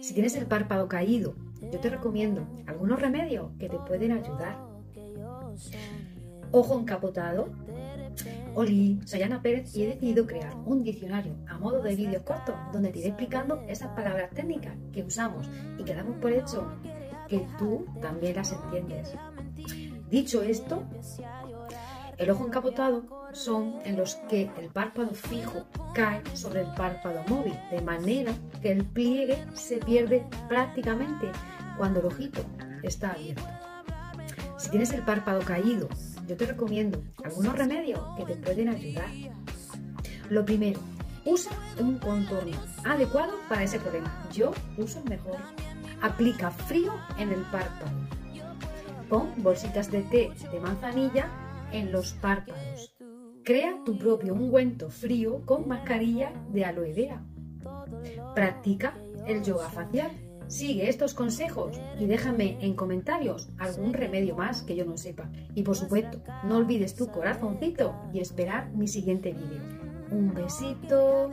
Si tienes el párpado caído, yo te recomiendo algunos remedios que te pueden ayudar. Ojo encapotado. Oli, soy Ana Pérez y he decidido crear un diccionario a modo de vídeos cortos donde te iré explicando esas palabras técnicas que usamos y que damos por hecho que tú también las entiendes. Dicho esto, el ojo encapotado son en los que el párpado fijo cae sobre el párpado móvil, de manera que el pliegue se pierde prácticamente cuando el ojito está abierto. Si tienes el párpado caído, yo te recomiendo algunos remedios que te pueden ayudar. Lo primero, usa un contorno adecuado para ese problema. Yo uso el mejor. Aplica frío en el párpado. Pon bolsitas de té de manzanilla en los párpados. Crea tu propio ungüento frío con mascarilla de aloe vera. Practica el yoga facial. Sigue estos consejos y déjame en comentarios algún remedio más que yo no sepa. Y por supuesto, no olvides tu corazoncito y esperar mi siguiente vídeo. Un besito.